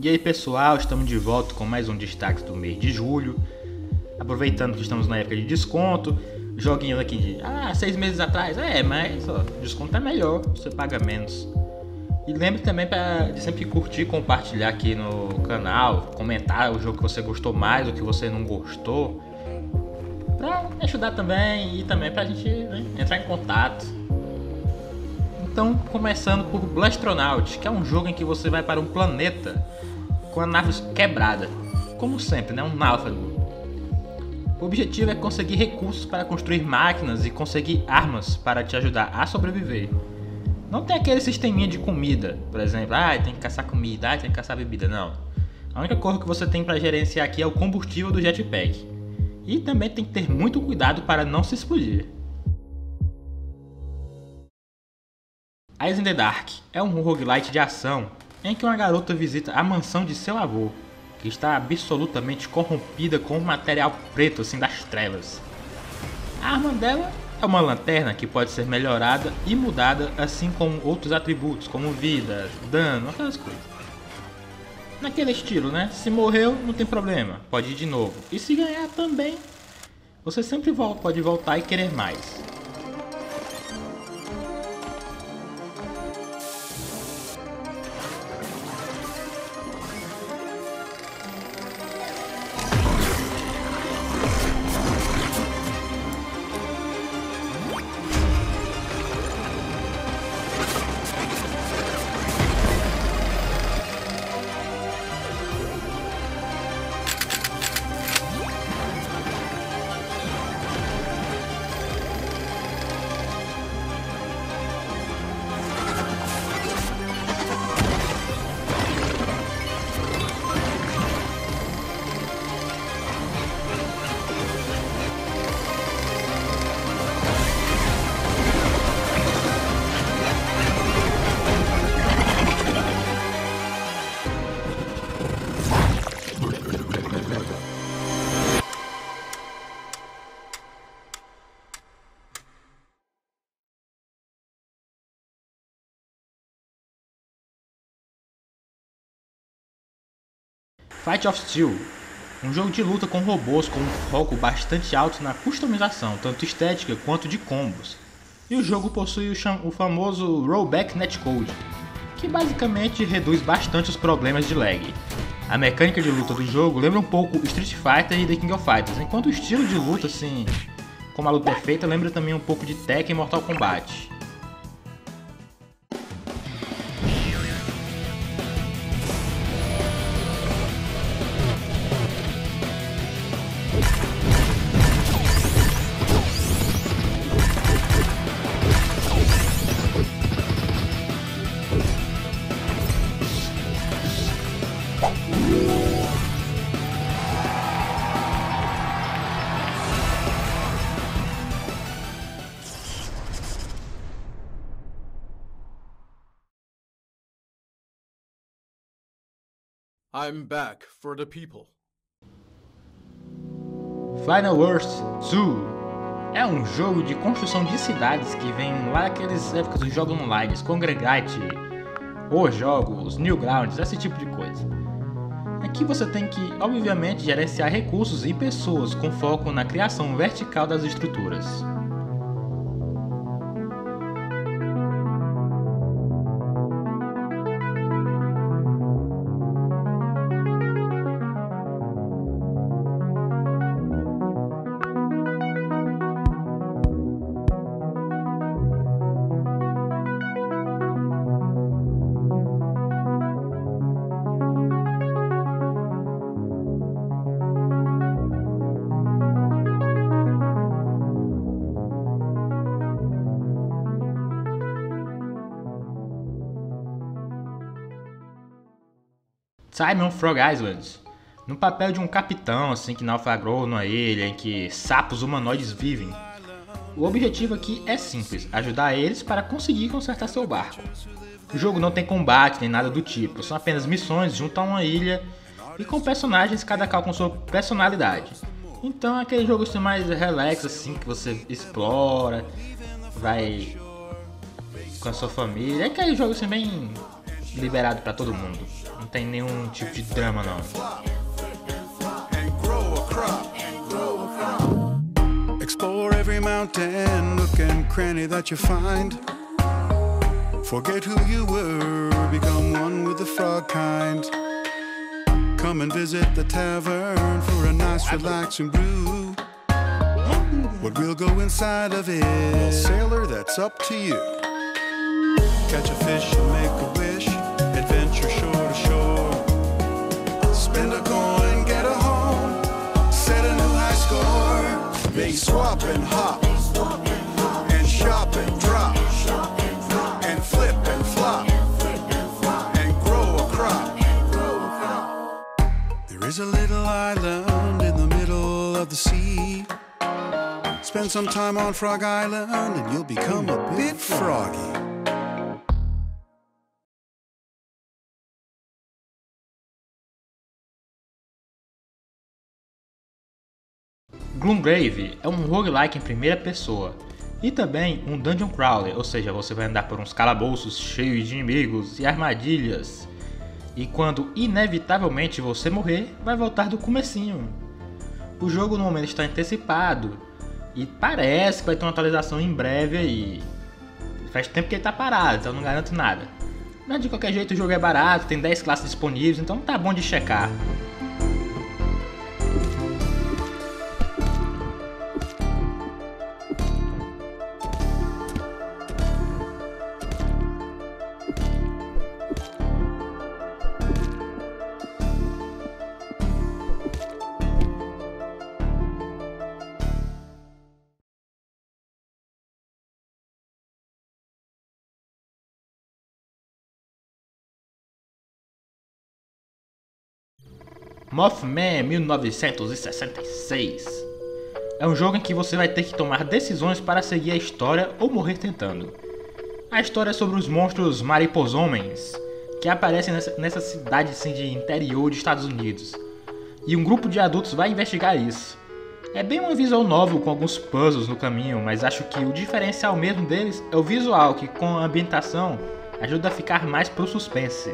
E aí pessoal, estamos de volta com mais um destaque do mês de julho. Aproveitando que estamos na época de desconto, joguinhos aqui de ah, seis meses atrás, é, mas ó, desconto é melhor, você paga menos. E lembre também pra, de sempre curtir, compartilhar aqui no canal, comentar o jogo que você gostou mais, o que você não gostou. Pra ajudar também e também pra gente né, entrar em contato. Então, começando por Blastronaut, que é um jogo em que você vai para um planeta com a nave quebrada. Como sempre, né? Um náufrago. O objetivo é conseguir recursos para construir máquinas e conseguir armas para te ajudar a sobreviver. Não tem aquele sisteminha de comida, por exemplo, ah, tem que caçar comida, ah, tem que caçar bebida, não. A única coisa que você tem para gerenciar aqui é o combustível do jetpack. E também tem que ter muito cuidado para não se explodir. Eyes in the Dark é um roguelite de ação em que uma garota visita a mansão de seu avô, que está absolutamente corrompida com um material preto assim das trevas. A arma dela é uma lanterna que pode ser melhorada e mudada, assim como outros atributos, como vida, dano, aquelas coisas. Naquele estilo, né? Se morreu, não tem problema, pode ir de novo. E se ganhar também, você sempre pode voltar e querer mais. Fight of Steel, um jogo de luta com robôs com um foco bastante alto na customização, tanto estética quanto de combos. E o jogo possui o, o famoso Rollback Netcode, que basicamente reduz bastante os problemas de lag. A mecânica de luta do jogo lembra um pouco Street Fighter e The King of Fighters, enquanto o estilo de luta, assim, como a luta é feita, lembra também um pouco de Tekken e Mortal Kombat. I'm back for the people. Final Earth 2 é um jogo de construção de cidades que vem lá daqueles épocas dos jogos online, Congregate, os jogos, Newgrounds, esse tipo de coisa. Aqui você tem que, obviamente, gerenciar recursos e pessoas com foco na criação vertical das estruturas. Simon Frog Island, no papel de um capitão assim que naufragou numa ilha em que sapos humanoides vivem. O objetivo aqui é simples, ajudar eles para conseguir consertar seu barco. O jogo não tem combate nem nada do tipo, são apenas missões junto a uma ilha e com personagens cada qual com sua personalidade. Então é aquele jogo assim, mais relax assim que você explora, vai com a sua família, é aquele jogo assim bem liberado para todo mundo. Não tem nenhum tipo de drama não. Explore every mountain, look and cranny that you find. Forget who you were, become one with the frog kind. Come and visit the tavern for a nice relaxing brew. But we'll go inside of it. Well, sailor, that's up to you. Catch a fish and make a wish, shore to shore. Spend a coin, get a home, set a new high score. They swap and hop, and shop and drop. There's a little island in the middle of the sea. Spend some time on Frog Island and you'll become a bit froggy. Gloomgrave é um roguelike em primeira pessoa e também um dungeon crawler, ou seja, você vai andar por uns calabouços cheios de inimigos e armadilhas e quando inevitavelmente você morrer, vai voltar do comecinho. O jogo no momento está antecipado e parece que vai ter uma atualização em breve aí. Faz tempo que ele está parado, então não garanto nada. Mas de qualquer jeito o jogo é barato, tem 10 classes disponíveis, então tá bom de checar. Mothman 1966 é um jogo em que você vai ter que tomar decisões para seguir a história ou morrer tentando. A história é sobre os monstros mariposomens que aparecem nessa, cidade assim, de interior dos Estados Unidos. E um grupo de adultos vai investigar isso. É bem um visual novel com alguns puzzles no caminho, mas acho que o diferencial mesmo deles é o visual que com a ambientação ajuda a ficar mais pro suspense.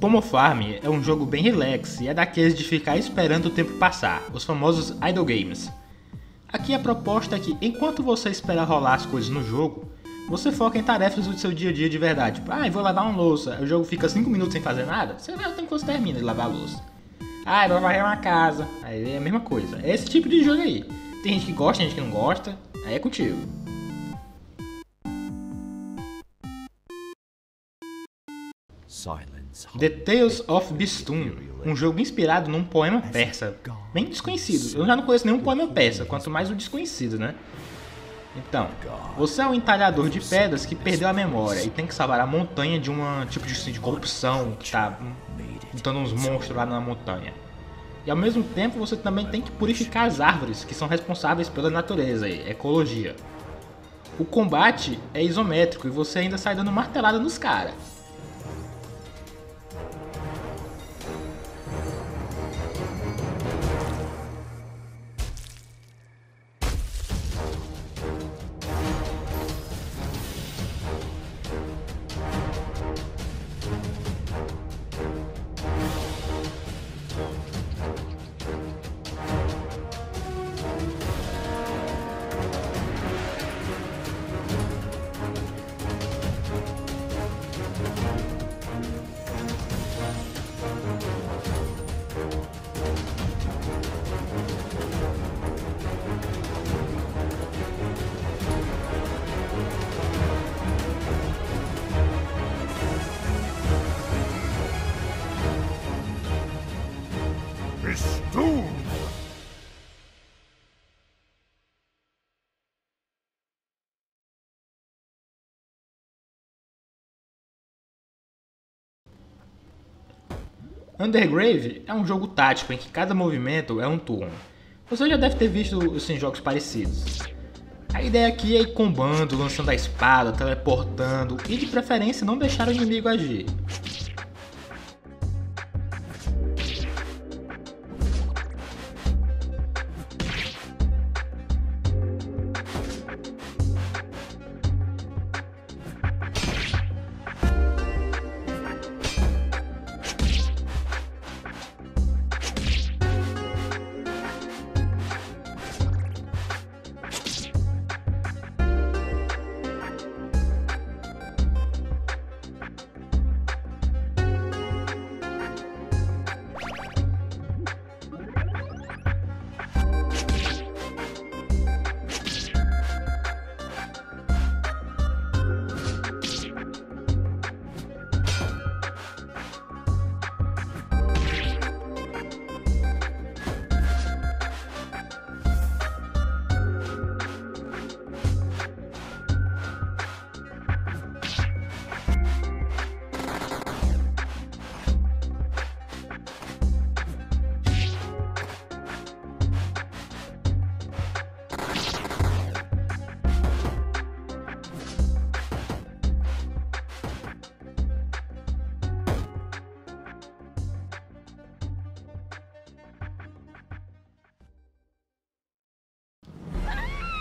Pomo Farm é um jogo bem relax e é daqueles de ficar esperando o tempo passar, os famosos idle games. Aqui a proposta é que enquanto você espera rolar as coisas no jogo, você foca em tarefas do seu dia a dia de verdade. Tipo, ah, vou lavar uma louça, o jogo fica 5 minutos sem fazer nada, você vai o tempo que você termina de lavar a louça. Ah, vou varrer uma casa, aí é a mesma coisa. É esse tipo de jogo aí. Tem gente que gosta, tem gente que não gosta, aí é contigo. Silence. The Tales of Bistun, um jogo inspirado num poema persa, bem desconhecido. Eu já não conheço nenhum poema persa, quanto mais o desconhecido, né? Então, você é um entalhador de pedras que perdeu a memória e tem que salvar a montanha de um tipo de, de corrupção que está lutando uns monstros lá na montanha. E ao mesmo tempo você também tem que purificar as árvores que são responsáveis pela natureza e ecologia. O combate é isométrico e você ainda sai dando martelada nos caras. Undergrave é um jogo tático em que cada movimento é um turno. Você já deve ter visto assim, jogos parecidos. A ideia aqui é ir combando, lançando a espada, teleportando e de preferência não deixar o inimigo agir.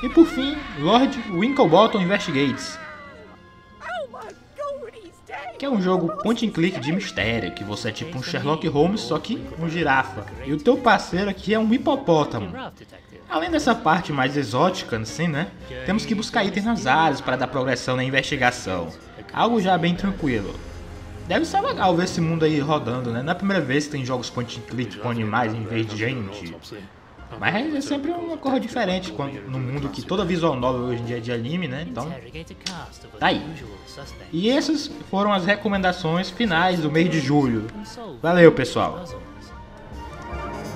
E por fim, Lord Winklebottom Investigates. Que é um jogo point and click de mistério, que você é tipo um Sherlock Holmes, só que um girafa. E o teu parceiro aqui é um hipopótamo. Além dessa parte mais exótica, assim, né? Temos que buscar itens nas áreas para dar progressão na investigação. Algo já bem tranquilo. Deve ser legal ver esse mundo aí rodando, né? Não é a primeira vez que tem jogos point and click com animais em vez de gente. Mas é sempre uma coisa diferente quando, no mundo que toda visual novel hoje em dia é de anime, né? Então, tá aí. E essas foram as recomendações finais do mês de julho. Valeu, pessoal.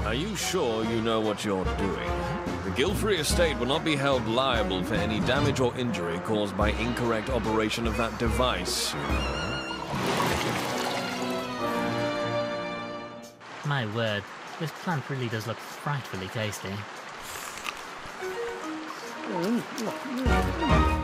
Are you sure you know what you're doing? The Guildfrey estate will not be held liable for any damage or injury caused by incorrect operation of that device. My word. This plant really does look frightfully tasty. Oh,